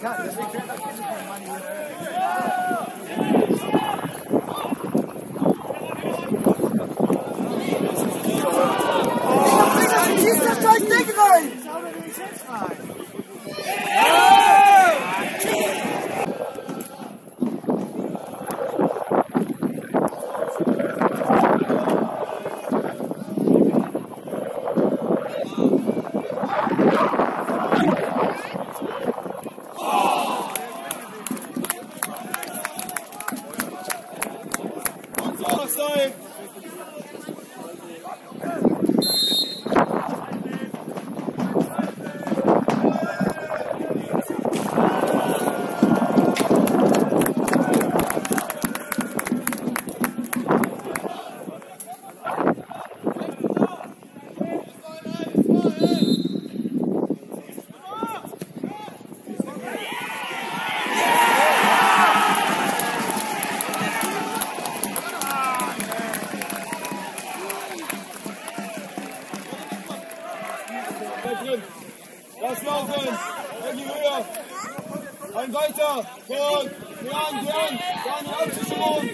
can. Bye. Bleib drin. Lass laufen. Irgendwie höher. Ein weiter. Zurück. Geh an, geh an. Daniel, abzuschauen.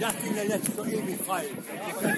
Das Ding lässt so ewig fallen.